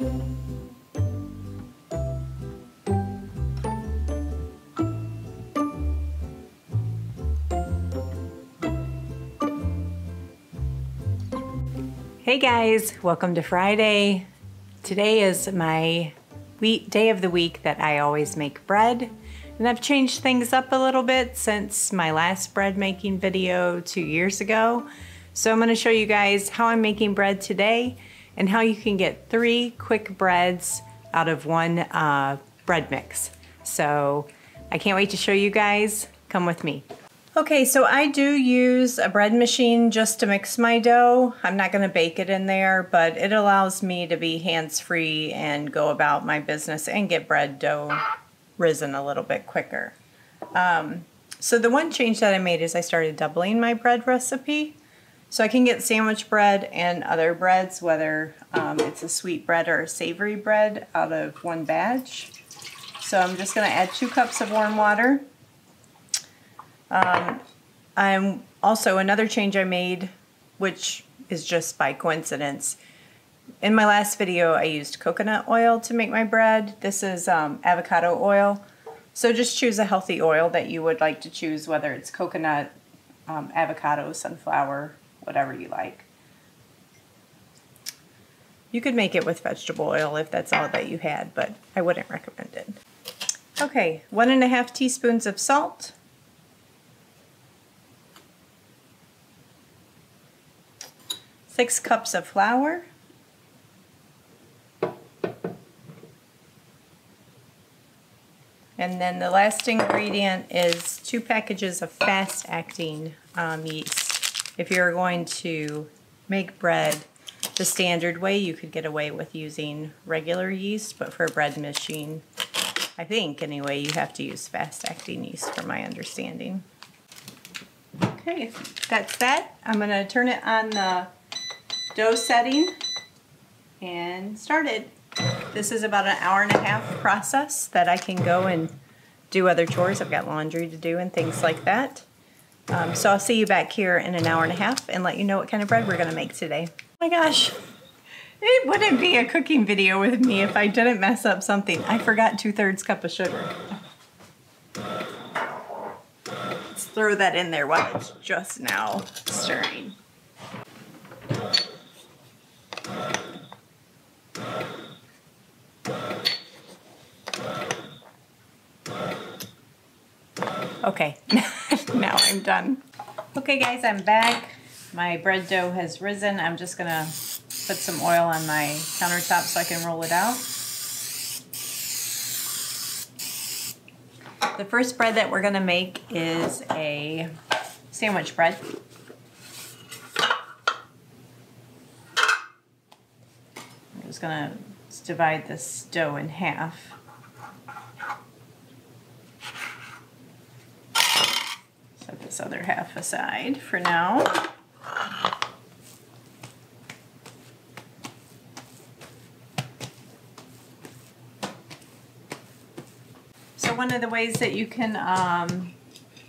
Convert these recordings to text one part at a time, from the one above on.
Hey guys, welcome to Friday. Today is my week, day of the week that I always make bread. And I've changed things up a little bit since my last bread making video two years ago. So I'm gonna show you guys how I'm making bread today and how you can get three quick breads out of one uh, bread mix. So I can't wait to show you guys. Come with me. Okay, so I do use a bread machine just to mix my dough. I'm not going to bake it in there, but it allows me to be hands-free and go about my business and get bread dough risen a little bit quicker. Um, so the one change that I made is I started doubling my bread recipe. So I can get sandwich bread and other breads, whether um, it's a sweet bread or a savory bread out of one batch. So I'm just going to add two cups of warm water. Um, I'm also another change I made, which is just by coincidence. In my last video, I used coconut oil to make my bread. This is um, avocado oil. So just choose a healthy oil that you would like to choose, whether it's coconut, um, avocado, sunflower, whatever you like. You could make it with vegetable oil if that's all that you had, but I wouldn't recommend it. Okay, one and a half teaspoons of salt, six cups of flour, and then the last ingredient is two packages of fast-acting um, yeast. If you're going to make bread the standard way, you could get away with using regular yeast, but for a bread machine, I think anyway, you have to use fast-acting yeast from my understanding. Okay, that's that. I'm going to turn it on the dough setting and started. This is about an hour and a half process that I can go and do other chores. I've got laundry to do and things like that. Um, so I'll see you back here in an hour and a half and let you know what kind of bread we're going to make today. Oh my gosh, it wouldn't be a cooking video with me if I didn't mess up something. I forgot two-thirds cup of sugar. Let's throw that in there while it's just now stirring. Okay, I'm done. Okay guys, I'm back. My bread dough has risen. I'm just gonna put some oil on my countertop so I can roll it out. The first bread that we're gonna make is a sandwich bread. I'm just gonna divide this dough in half. Set this other half aside for now. So one of the ways that you can um,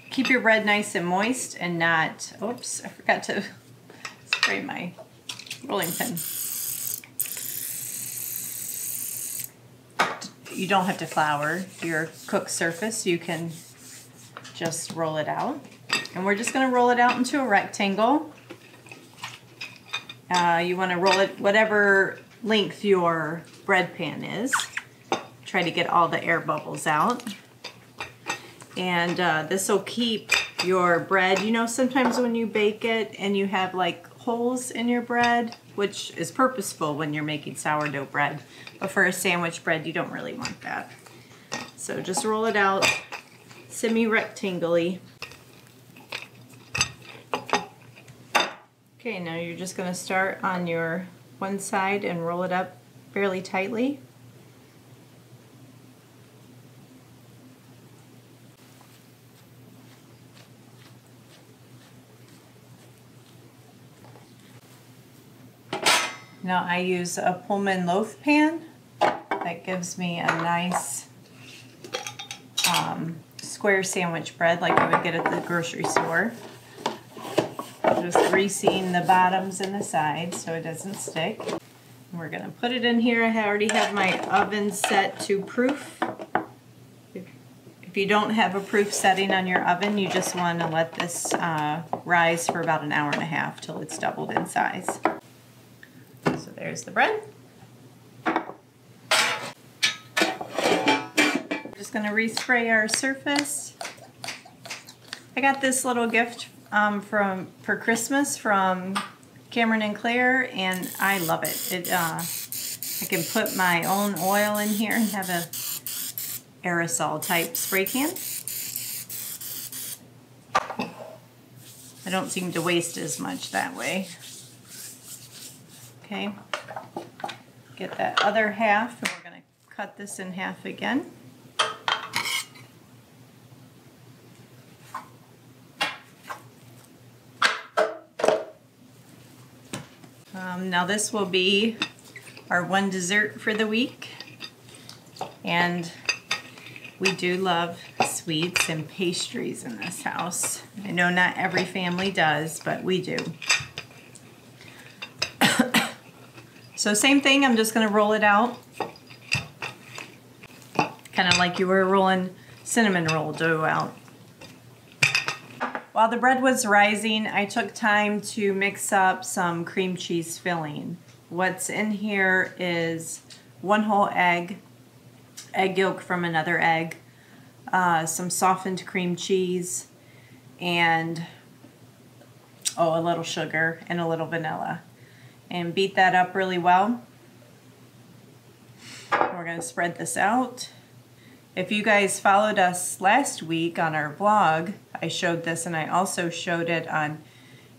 keep your bread nice and moist and not, oops, I forgot to spray my rolling pin. You don't have to flour your cooked surface. You can just roll it out. And we're just gonna roll it out into a rectangle. Uh, you wanna roll it whatever length your bread pan is. Try to get all the air bubbles out. And uh, this will keep your bread, you know sometimes when you bake it and you have like holes in your bread, which is purposeful when you're making sourdough bread, but for a sandwich bread you don't really want that. So just roll it out semi-rectangly. Okay, now you're just going to start on your one side and roll it up fairly tightly. Now I use a Pullman loaf pan that gives me a nice um, square sandwich bread like I would get at the grocery store. Just greasing the bottoms and the sides so it doesn't stick. We're gonna put it in here. I already have my oven set to proof. If, you don't have a proof setting on your oven, you just wanna let this uh, rise for about an hour and a half till it's doubled in size. So there's the bread. just gonna respray our surface. I got this little gift um, from for Christmas from Cameron and Claire, and I love it. It uh, I can put my own oil in here and have a aerosol type spray can. I don't seem to waste as much that way. Okay, get that other half, and we're gonna cut this in half again. Um, now this will be our one dessert for the week. And we do love sweets and pastries in this house. I know not every family does, but we do. so same thing, I'm just gonna roll it out. Kind of like you were rolling cinnamon roll dough out. While the bread was rising, I took time to mix up some cream cheese filling. What's in here is one whole egg, egg yolk from another egg, uh, some softened cream cheese, and oh, a little sugar and a little vanilla. And beat that up really well. We're going to spread this out. If you guys followed us last week on our blog, I showed this and I also showed it on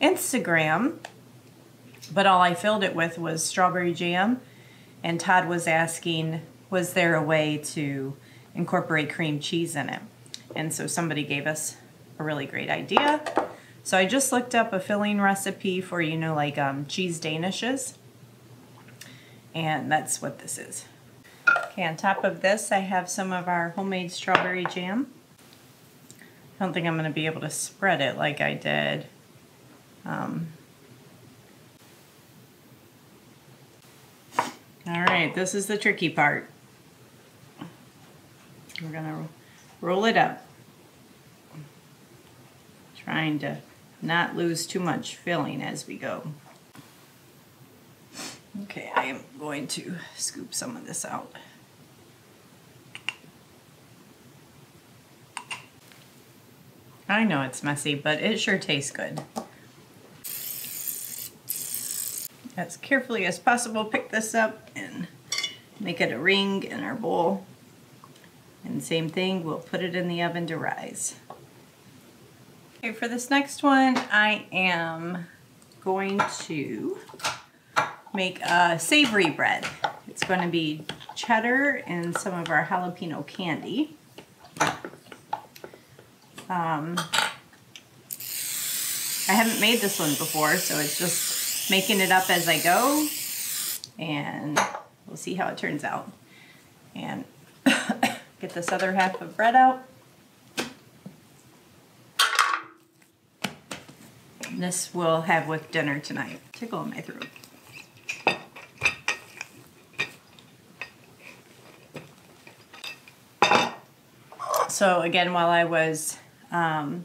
Instagram. But all I filled it with was strawberry jam. And Todd was asking, was there a way to incorporate cream cheese in it? And so somebody gave us a really great idea. So I just looked up a filling recipe for, you know, like um, cheese danishes. And that's what this is. Okay, on top of this, I have some of our homemade strawberry jam. I don't think I'm going to be able to spread it like I did. Um, all right, this is the tricky part. We're going to roll it up. Trying to not lose too much filling as we go. Okay, I am going to scoop some of this out. I know it's messy, but it sure tastes good. As carefully as possible, pick this up and make it a ring in our bowl. And same thing, we'll put it in the oven to rise. Okay, for this next one, I am going to make a savory bread. It's going to be cheddar and some of our jalapeno candy. Um, I haven't made this one before, so it's just making it up as I go. And we'll see how it turns out. And get this other half of bread out. This we'll have with dinner tonight. Tickle in my throat. So again, while I was um,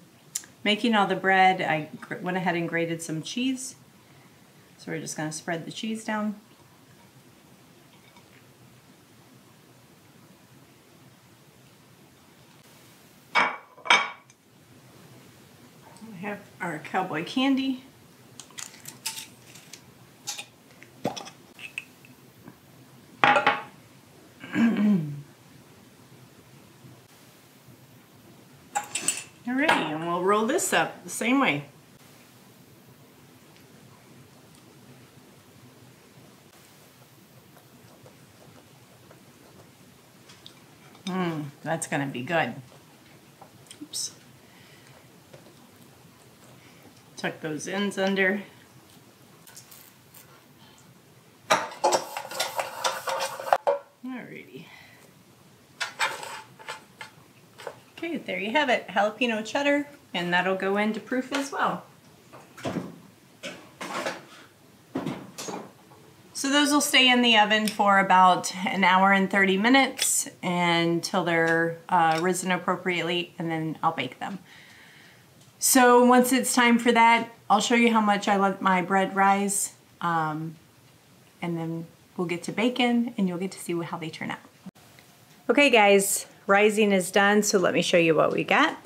making all the bread, I went ahead and grated some cheese. So we're just going to spread the cheese down. We have our cowboy candy. Roll this up the same way. Mmm, that's going to be good. Oops. Tuck those ends under. Alrighty. Okay, there you have it. Jalapeno cheddar and that'll go into proof as well. So those will stay in the oven for about an hour and 30 minutes until they're uh, risen appropriately and then I'll bake them. So once it's time for that, I'll show you how much I let my bread rise um, and then we'll get to bacon and you'll get to see how they turn out. Okay guys, rising is done so let me show you what we got.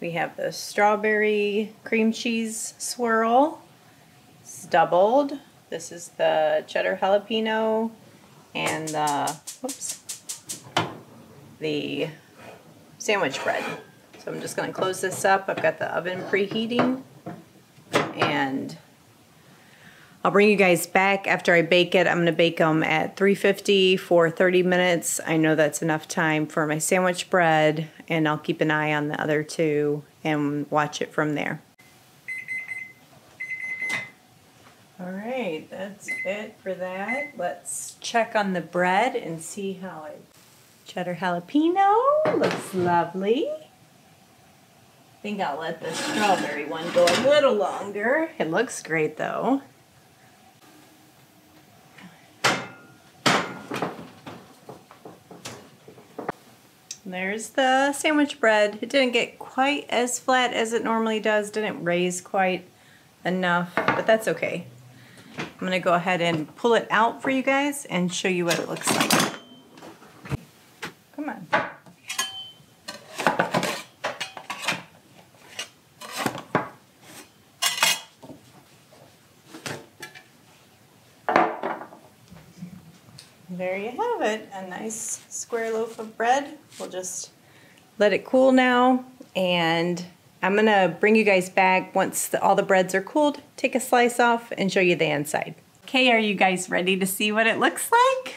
We have the strawberry cream cheese swirl. It's doubled. This is the cheddar jalapeno and the, whoops, the sandwich bread. So I'm just gonna close this up. I've got the oven preheating and I'll bring you guys back after I bake it. I'm gonna bake them at 350 for 30 minutes. I know that's enough time for my sandwich bread and I'll keep an eye on the other two and watch it from there. All right, that's it for that. Let's check on the bread and see how it... Cheddar jalapeno looks lovely. I think I'll let the strawberry one go a little longer. It looks great though. There's the sandwich bread. It didn't get quite as flat as it normally does. Didn't raise quite enough, but that's okay. I'm gonna go ahead and pull it out for you guys and show you what it looks like. Come on. There you have it, a nice square loaf of bread. We'll just let it cool now and I'm gonna bring you guys back once the, all the breads are cooled, take a slice off and show you the inside. Okay, are you guys ready to see what it looks like?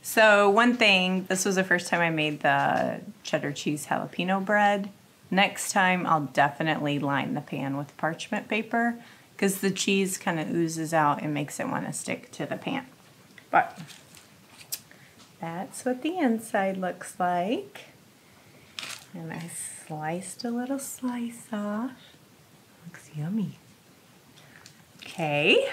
So one thing, this was the first time I made the cheddar cheese jalapeno bread. Next time I'll definitely line the pan with parchment paper because the cheese kind of oozes out and makes it want to stick to the pan. But that's what the inside looks like. And I sliced a little slice off. Looks yummy. Okay.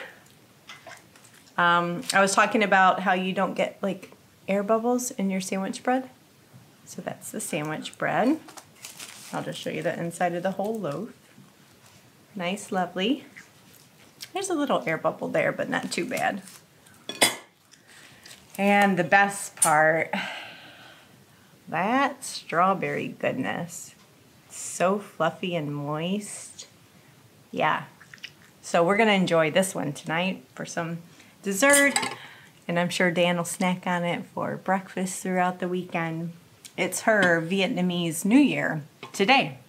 Um, I was talking about how you don't get like air bubbles in your sandwich bread. So that's the sandwich bread. I'll just show you the inside of the whole loaf. Nice, lovely. There's a little air bubble there, but not too bad. And the best part, that strawberry goodness so fluffy and moist. Yeah. So we're to enjoy this one tonight for some dessert. And I'm sure Dan will snack on it for breakfast throughout the weekend. It's her Vietnamese New Year today.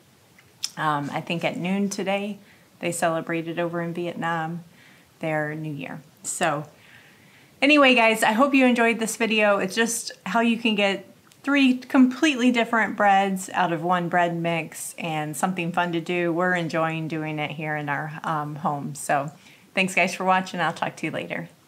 Um, I think at noon today, they celebrated over in Vietnam their New Year. So anyway, guys, I hope you enjoyed this video. It's just how you can get three completely different breads out of one bread mix and something fun to do. We're enjoying doing it here in our um, home. So thanks guys for watching. I'll talk to you later.